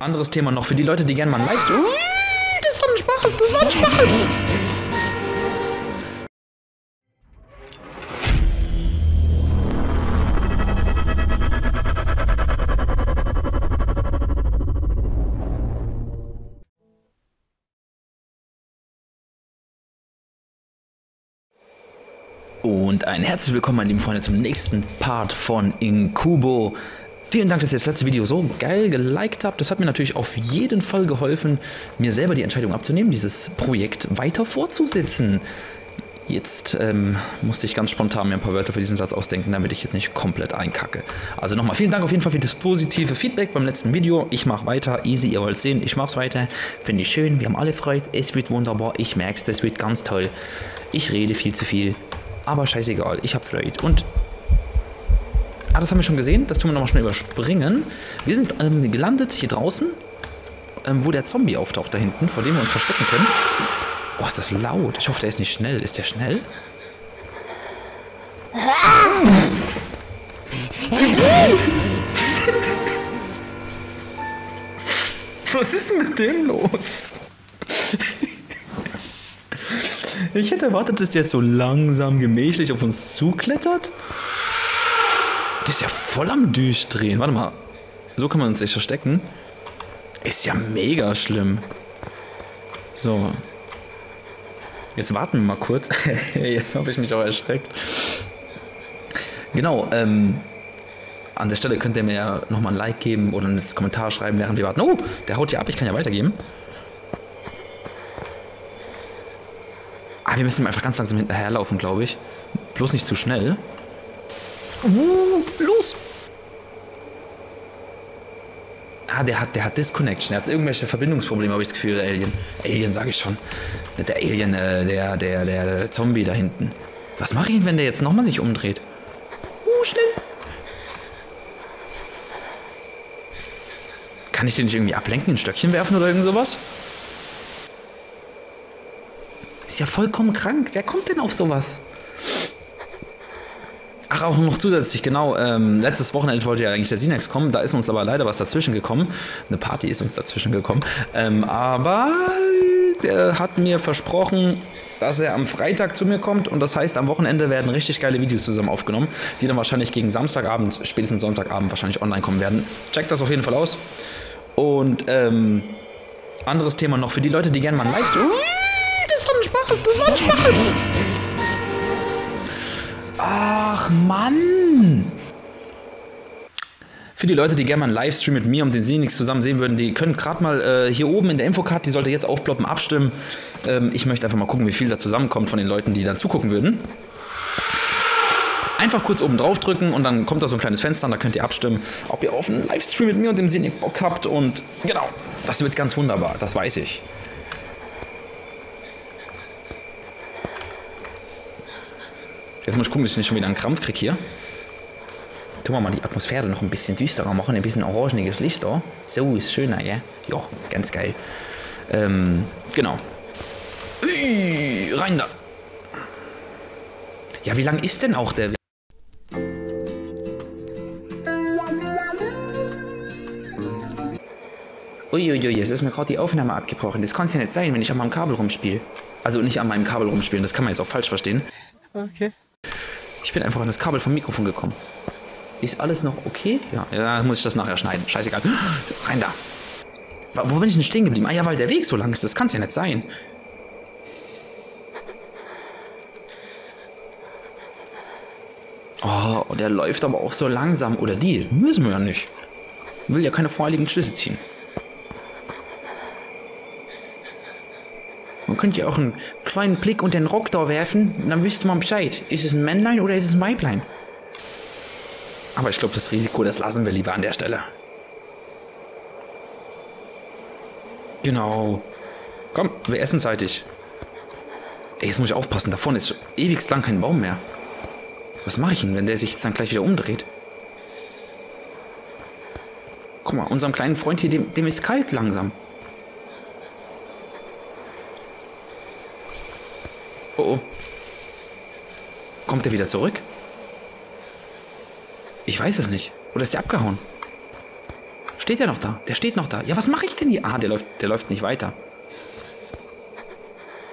Anderes Thema noch für die Leute, die gerne mal ein Livestream. Das war ein Spaß, das war ein Spaß. Und ein herzliches Willkommen, meine lieben Freunde, zum nächsten Part von Inkubo. Vielen Dank, dass ihr das letzte Video so geil geliked habt. Das hat mir natürlich auf jeden Fall geholfen, mir selber die Entscheidung abzunehmen, dieses Projekt weiter fortzusetzen. Jetzt ähm, musste ich ganz spontan mir ein paar Wörter für diesen Satz ausdenken, damit ich jetzt nicht komplett einkacke. Also nochmal vielen Dank auf jeden Fall für das positive Feedback beim letzten Video. Ich mache weiter, easy, ihr wollt sehen, ich mache es weiter. Finde ich schön, wir haben alle Freude, es wird wunderbar, ich merke es, das wird ganz toll. Ich rede viel zu viel, aber scheißegal, ich habe Freude. Und ah, das haben wir schon gesehen, das tun wir nochmal schnell überspringen. Wir sind ähm, gelandet hier draußen, ähm, wo der Zombie auftaucht da hinten, vor dem wir uns verstecken können. Oh, ist das laut. Ich hoffe, der ist nicht schnell. Ist der schnell? Was ist mit dem los? Ich hätte erwartet, dass der jetzt so langsam gemächlich auf uns zuklettert. Der ist ja voll am Durchdrehen. Warte mal. So kann man uns echt verstecken. Ist ja mega schlimm. So. Jetzt warten wir mal kurz. Jetzt habe ich mich auch erschreckt. Genau, ähm, an der Stelle könnt ihr mir ja nochmal ein Like geben oder einen Kommentar schreiben, während wir warten. Oh, der haut hier ab, ich kann ja weitergeben. Ah, wir müssen ihm einfach ganz langsam hinterherlaufen, glaube ich. Bloß nicht zu schnell. Uh, los! Ah, der hat, der hat Disconnection. Der hat irgendwelche Verbindungsprobleme, habe ich das Gefühl, der Alien. Alien, sage ich schon. Der Alien, äh, der, der, der, der Zombie da hinten. Was mache ich, wenn der jetzt nochmal sich umdreht? Uh, schnell! Kann ich den nicht irgendwie ablenken, ein Stöckchen werfen oder irgend sowas? Ist ja vollkommen krank. Wer kommt denn auf sowas? Ach, auch noch zusätzlich, genau. Ähm, letztes Wochenende wollte ja eigentlich der Sinex kommen. Da ist uns aber leider was dazwischen gekommen. Eine Party ist uns dazwischen gekommen. Ähm, aber der hat mir versprochen, dass er am Freitag zu mir kommt. Und das heißt, am Wochenende werden richtig geile Videos zusammen aufgenommen, die dann wahrscheinlich gegen Samstagabend, spätestens Sonntagabend wahrscheinlich online kommen werden. Checkt das auf jeden Fall aus. Und ähm, anderes Thema noch für die Leute, die gerne mal ein Livestream. Das war ein Spaß, das war ein Spaß. Ach Mann! Für die Leute, die gerne mal einen Livestream mit mir und den Sinix zusammen sehen würden, die können gerade mal äh, hier oben in der Infocard, die sollte jetzt aufploppen, abstimmen. Ähm, ich möchte einfach mal gucken, wie viel da zusammenkommt von den Leuten, die dann zugucken würden. Einfach kurz oben drauf drücken und dann kommt da so ein kleines Fenster und da könnt ihr abstimmen, ob ihr auf einen Livestream mit mir und dem Sinix Bock habt. Und genau, das wird ganz wunderbar, das weiß ich. Jetzt muss ich gucken, dass ich nicht schon wieder einen Krampf kriege hier. Tun wir mal die Atmosphäre noch ein bisschen düsterer machen, ein bisschen orangiges Licht da. So ist schöner, ja? Ja, ganz geil. Ähm, genau. Ui, rein da. Ja, wie lang ist denn auch der... Uiuiui, jetzt ist mir gerade die Aufnahme abgebrochen. Das kann es ja nicht sein, wenn ich an meinem Kabel rumspiele. Also nicht an meinem Kabel rumspielen, das kann man jetzt auch falsch verstehen. Okay. Ich bin einfach an das Kabel vom Mikrofon gekommen. Ist alles noch okay? Ja, ja muss ich das nachher schneiden. Scheißegal. Rein da. Wo bin ich denn stehen geblieben? Ah ja, weil der Weg so lang ist. Das kann es ja nicht sein. Oh, der läuft aber auch so langsam. Oder die. Müssen wir ja nicht. Will ja keine voreiligen Schlüsse ziehen. Könnte ja auch einen kleinen Blick unter den Rock da werfen, dann wüsste man Bescheid. Ist es ein Männlein oder ist es ein Weiblein? Aber ich glaube, das Risiko, das lassen wir lieber an der Stelle. Genau. Komm, wir essen zeitig. Ey, jetzt muss ich aufpassen, da vorne ist ewig lang kein Baum mehr. Was mache ich denn, wenn der sich jetzt dann gleich wieder umdreht? Guck mal, unserem kleinen Freund hier, dem, dem ist kalt langsam. Oh, oh. Kommt er wieder zurück? Ich weiß es nicht. Oder ist er abgehauen? Steht der noch da? Der steht noch da. Ja, was mache ich denn hier? Ah, der läuft, der läuft nicht weiter.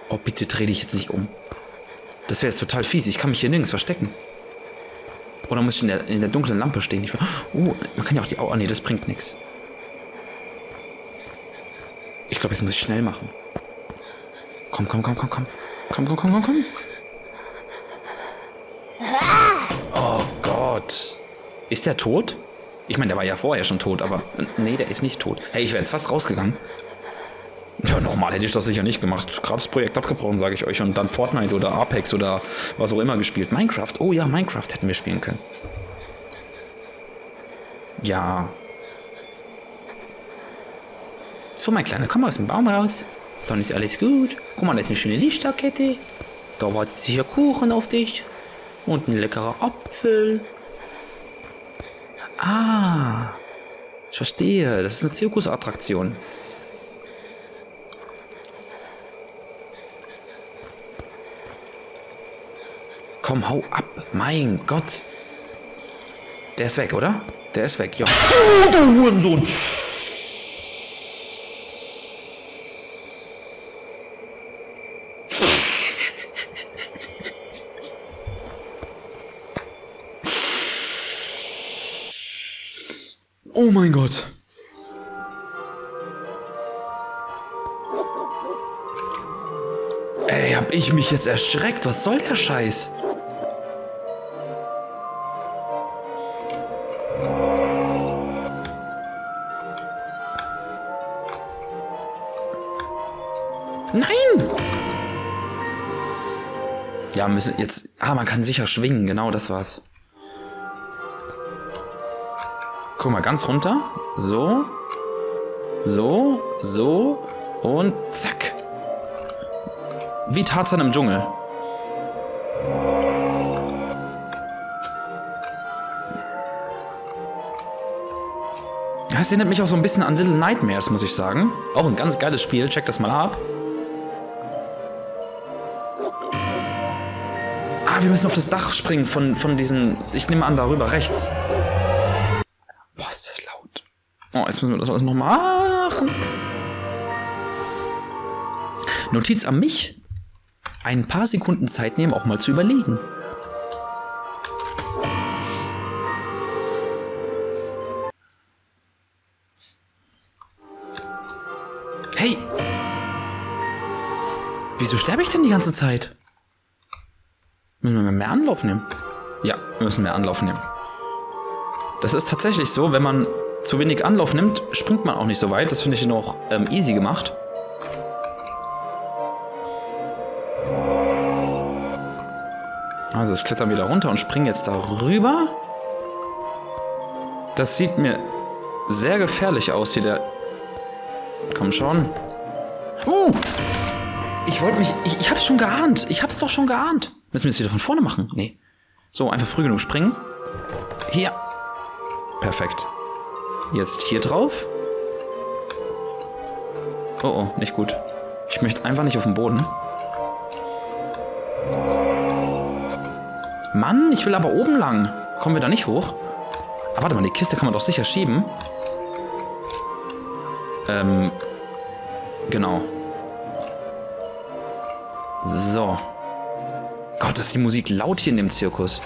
Oh, bitte dreh dich jetzt nicht um. Das wäre jetzt total fies. Ich kann mich hier nirgends verstecken. Oder muss ich in der, in der dunklen Lampe stehen? Ich, oh, man kann ja auch die Augen... Oh, nee, das bringt nichts. Ich glaube, jetzt muss ich schnell machen. Komm, komm, komm, komm, komm. Komm, komm, komm, komm, komm. Oh Gott. Ist der tot? Ich meine, der war ja vorher schon tot, aber... Nee, der ist nicht tot. Hey, ich wäre jetzt fast rausgegangen. Ja, nochmal hätte ich das sicher nicht gemacht. Das Projekt abgebrochen, sage ich euch. Und dann Fortnite oder Apex oder was auch immer gespielt. Minecraft. Oh ja, Minecraft hätten wir spielen können. Ja. So, mein Kleiner, komm aus dem Baum raus. Dann ist alles gut. Guck mal, da ist eine schöne Lichterkette. Da wartet sicher Kuchen auf dich. Und ein leckerer Apfel. Ah. Ich verstehe. Das ist eine Zirkusattraktion. Komm, hau ab. Mein Gott. Der ist weg, oder? Der ist weg, ja. Oh, du Hurensohn! Ey, hab ich mich jetzt erschreckt? Was soll der Scheiß? Nein! Ja, müssen jetzt. Ah, man kann sicher schwingen, genau das war's. Guck mal, ganz runter. So. So. So. Und zack. Wie Tarzan im Dschungel. Das erinnert mich auch so ein bisschen an Little Nightmares, muss ich sagen. Auch ein ganz geiles Spiel. Check das mal ab. Ah, wir müssen auf das Dach springen von, von diesen... Ich nehme an, darüber, rechts. Boah, ist das laut. Oh, jetzt müssen wir das alles noch machen. Notiz an mich. Ein paar Sekunden Zeit nehmen, auch mal zu überlegen. Hey! Wieso sterbe ich denn die ganze Zeit? Müssen wir mehr Anlauf nehmen? Ja, wir müssen mehr Anlauf nehmen. Das ist tatsächlich so, wenn man zu wenig Anlauf nimmt, springt man auch nicht so weit. Das finde ich noch ähm, easy gemacht. Also das klettern wieder runter und springen jetzt darüber. Das sieht mir sehr gefährlich aus hier, der... Komm schon. Uh! Ich wollte mich... Ich, ich hab's schon geahnt. Ich hab's doch schon geahnt. Müssen wir es wieder von vorne machen? Nee. So, einfach früh genug springen. Hier. Perfekt. Jetzt hier drauf. Oh, oh, nicht gut. Ich möchte einfach nicht auf den Boden. Mann, ich will aber oben lang. Kommen wir da nicht hoch? Ah, warte mal, die Kiste kann man doch sicher schieben. Ähm, genau. So. Gott, ist die Musik laut hier in dem Zirkus.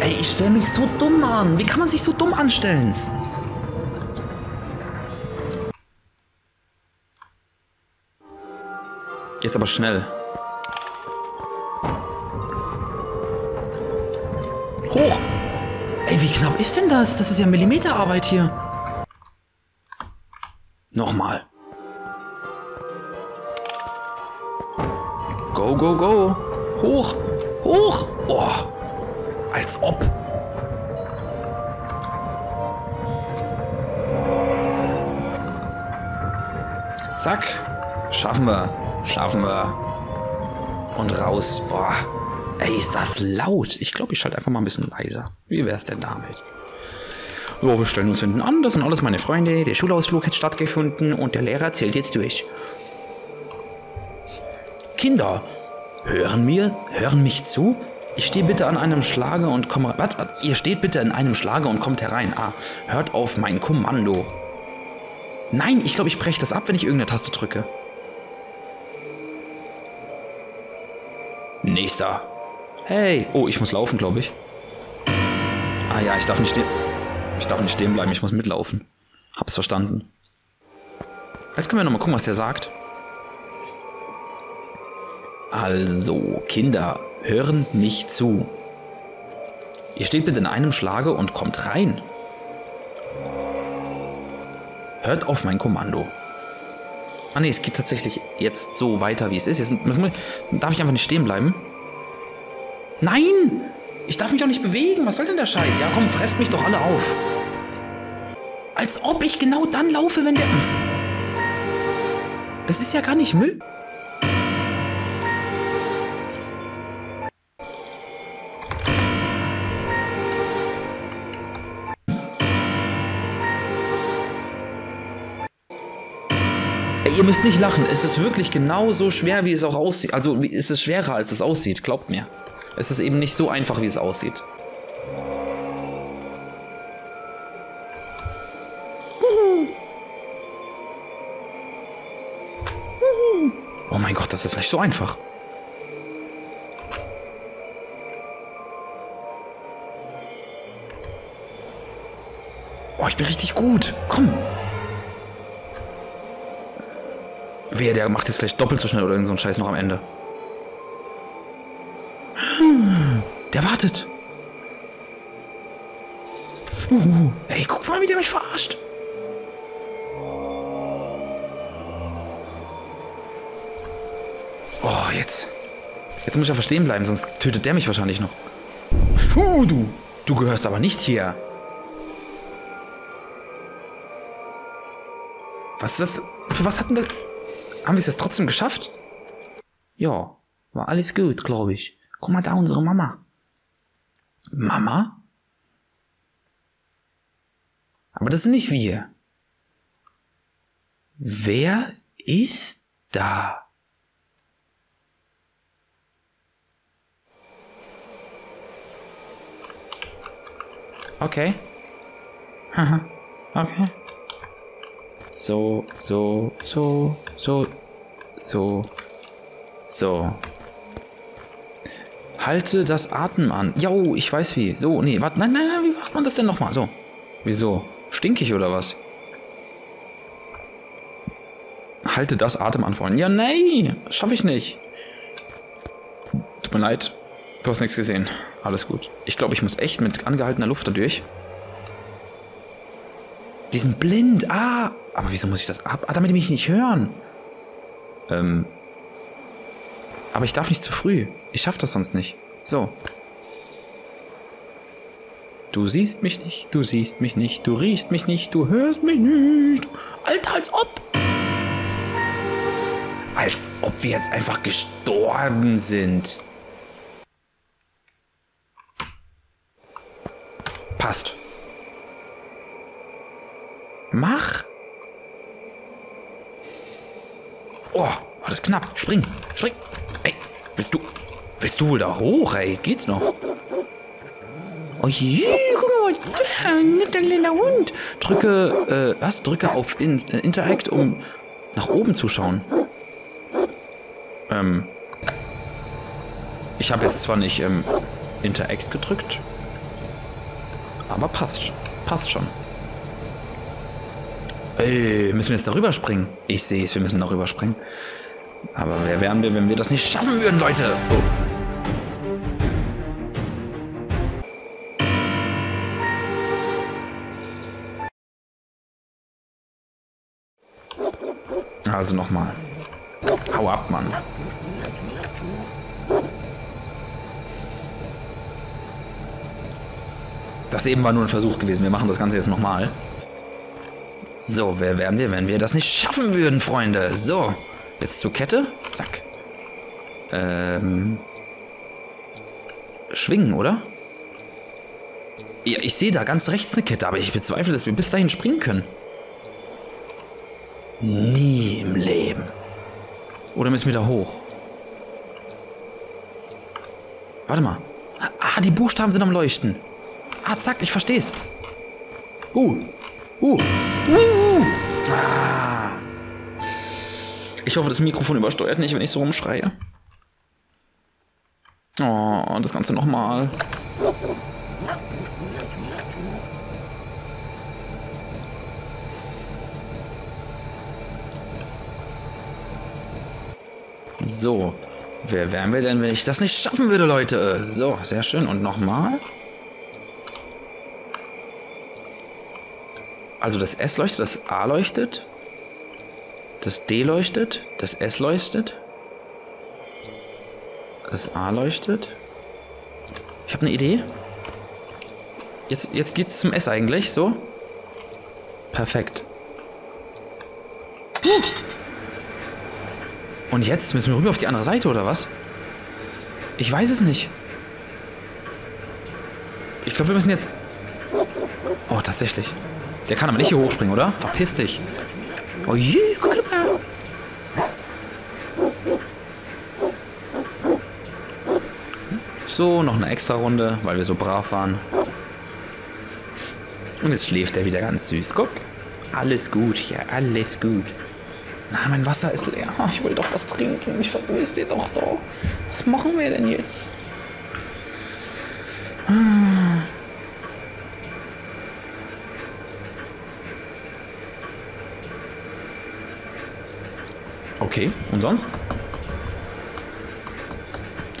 Ey, ich stelle mich so dumm an. Wie kann man sich so dumm anstellen? Jetzt aber schnell. Hoch! Ey, wie knapp ist denn das? Das ist ja Millimeterarbeit hier. Nochmal. Go, go, go. Hoch. Hoch. Oh. Als ob. Zack. Schaffen wir. Schaffen wir. Und raus. Boah. Ey, ist das laut. Ich glaube, ich schalte einfach mal ein bisschen leiser. Wie wäre es denn damit? So, wir stellen uns hinten an. Das sind alles meine Freunde. Der Schulausflug hat stattgefunden und der Lehrer zählt jetzt durch. Kinder, hören mir, hören mich zu? Ich stehe bitte an einem Schlage und komme. Was, was? Ihr steht bitte in einem Schlage und kommt herein. Ah, hört auf mein Kommando. Nein, ich glaube, ich breche das ab, wenn ich irgendeine Taste drücke. Nächster. Hey. Oh, ich muss laufen, glaube ich. Ah ja, ich darf nicht stehen. Ich darf nicht stehen bleiben, ich muss mitlaufen. Hab's verstanden. Jetzt können wir nochmal gucken, was der sagt. Also, Kinder, hören mich zu. Ihr steht bitte in einem Schlage und kommt rein. Hört auf mein Kommando. Ah ne, es geht tatsächlich jetzt so weiter, wie es ist. Jetzt darf ich einfach nicht stehen bleiben. Nein! Ich darf mich doch nicht bewegen. Was soll denn der Scheiß? Ja, komm, fresst mich doch alle auf. Als ob ich genau dann laufe, wenn der... Das ist ja gar nicht Müll. Ihr müsst nicht lachen. Es ist wirklich genauso schwer, wie es auch aussieht. Also es ist schwerer, als es aussieht. Glaubt mir. Es ist eben nicht so einfach, wie es aussieht. Oh mein Gott, das ist nicht so einfach. Oh, ich bin richtig gut. Komm. Wer, der macht jetzt gleich doppelt so schnell oder irgend so ein Scheiß noch am Ende. Der wartet. Ey, guck mal, wie der mich verarscht. Oh, jetzt. Jetzt muss ich ja verstehen bleiben, sonst tötet der mich wahrscheinlich noch. Uh, du. Du gehörst aber nicht hier. Was ist das? Für was hat denn das... Haben wir es jetzt trotzdem geschafft? Ja, war alles gut, glaube ich. Guck mal da, unsere Mama. Mama? Aber das sind nicht wir. Wer ist da? Okay. okay. So, so, so, so, so, so. Halte das Atmen an. Jo, ich weiß wie. So, nee, warte, nein, nein, nein, wie macht man das denn nochmal? So. Wieso? Stinkig oder was? Halte das Atem an vorhin. Ja, nein, schaffe ich nicht. Tut mir leid, du hast nichts gesehen. Alles gut. Ich glaube, ich muss echt mit angehaltener Luft da durch. Die sind blind. Ah, aber wieso muss ich das ab? Ah, damit die mich nicht hören. Ähm. Aber ich darf nicht zu früh. Ich schaff das sonst nicht. So. Du siehst mich nicht, du siehst mich nicht, du riechst mich nicht, du hörst mich nicht. Alter, als ob. Als ob wir jetzt einfach gestorben sind. Passt. Mach. Oh, war das knapp. Spring, spring. Ey, willst du, willst du wohl da hoch, ey? Geht's noch? Oh je, guck mal, der kleiner Hund. Drücke, äh, was? Drücke auf in, äh, Interact, um nach oben zu schauen. Ähm. Ich habe jetzt zwar nicht ähm, Interact gedrückt, aber passt. Passt schon. Ey, müssen wir jetzt darüber springen? Ich sehe es, wir müssen darüber springen. Aber wer wären wir, wenn wir das nicht schaffen würden, Leute? Oh. Also nochmal. Hau ab, Mann. Das eben war nur ein Versuch gewesen. Wir machen das Ganze jetzt nochmal. So, wer wären wir, wenn wir das nicht schaffen würden, Freunde? So, jetzt zur Kette. Zack. Ähm. Schwingen, oder? Ja, ich sehe da ganz rechts eine Kette, aber ich bezweifle, dass wir bis dahin springen können. Nie im Leben. Oder müssen wir da hoch? Warte mal. Ah, die Buchstaben sind am Leuchten. Ah, zack, ich versteh's. Uh. Uh. Ah. Ich hoffe, das Mikrofon übersteuert nicht, wenn ich so rumschreie. Oh, das Ganze nochmal. So, wer wären wir denn, wenn ich das nicht schaffen würde, Leute? So, sehr schön. Und nochmal. Also das S leuchtet, das A leuchtet, das D leuchtet, das S leuchtet, das A leuchtet. Ich habe eine Idee. Jetzt, jetzt geht's zum S eigentlich, so. Perfekt. Und jetzt müssen wir rüber auf die andere Seite, oder was? Ich weiß es nicht. Ich glaube, wir müssen jetzt... Oh, tatsächlich. Der kann aber nicht hier hochspringen, oder? Verpiss dich. Oh je, guck mal. So, noch eine extra Runde, weil wir so brav waren. Und jetzt schläft er wieder ganz süß. Guck. Alles gut hier, alles gut. Na, mein Wasser ist leer. Ich will doch was trinken. Ich verdurste doch doch. Was machen wir denn jetzt? Okay, und sonst?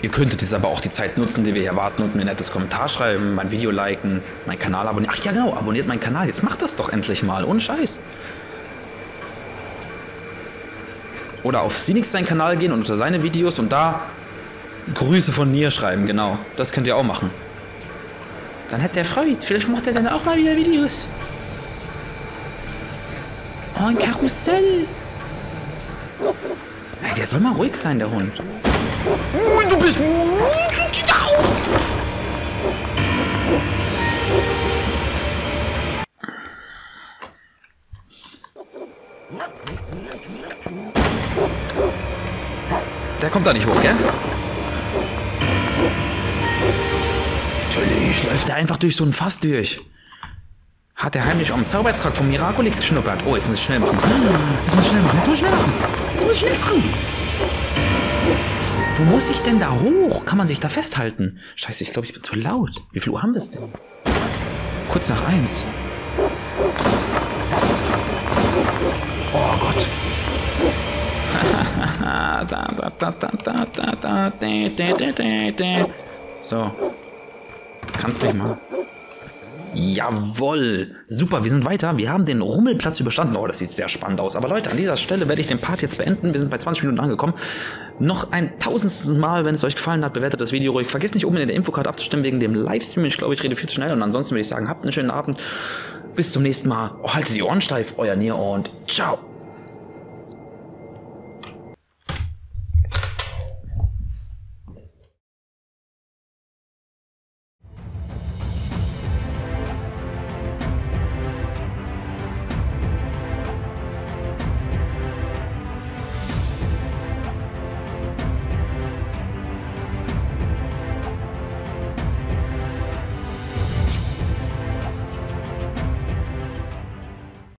Ihr könntet jetzt aber auch die Zeit nutzen, die wir hier warten und mir ein nettes Kommentar schreiben, mein Video liken, meinen Kanal abonnieren. Ach ja genau, abonniert meinen Kanal. Jetzt macht das doch endlich mal, ohne Scheiß. Oder auf Sinix seinen Kanal gehen und unter seine Videos und da Grüße von mir schreiben, genau. Das könnt ihr auch machen. Dann hätte er Freude. Vielleicht macht er dann auch mal wieder Videos. Oh, ein Karussell. Hey, der soll mal ruhig sein, der Hund. Oh, du bist... Der kommt da nicht hoch, gell? Natürlich läuft er einfach durch so ein Fass durch. Hat er heimlich am Zaubertrag vom Miraculix geschnuppert. Oh, jetzt muss ich schnell machen. Jetzt muss ich schnell machen. Jetzt muss ich schnell machen. Jetzt muss ich schnell machen. Wo muss ich denn da hoch? Kann man sich da festhalten? Scheiße, ich glaube, ich bin zu laut. Wie viel Uhr haben wir es denn jetzt? Kurz nach eins. Oh Gott. so. Kannst gleich mal. Jawoll. Super, wir sind weiter. Wir haben den Rummelplatz überstanden. Oh, das sieht sehr spannend aus. Aber Leute, an dieser Stelle werde ich den Part jetzt beenden. Wir sind bei 20 Minuten angekommen. Noch ein tausendstes Mal, wenn es euch gefallen hat, bewertet das Video ruhig. Vergesst nicht, oben in der Infocard abzustimmen wegen dem Livestream. Ich glaube, ich rede viel zu schnell. Und ansonsten würde ich sagen, habt einen schönen Abend. Bis zum nächsten Mal. Oh, haltet die Ohren steif. Euer Nier und ciao.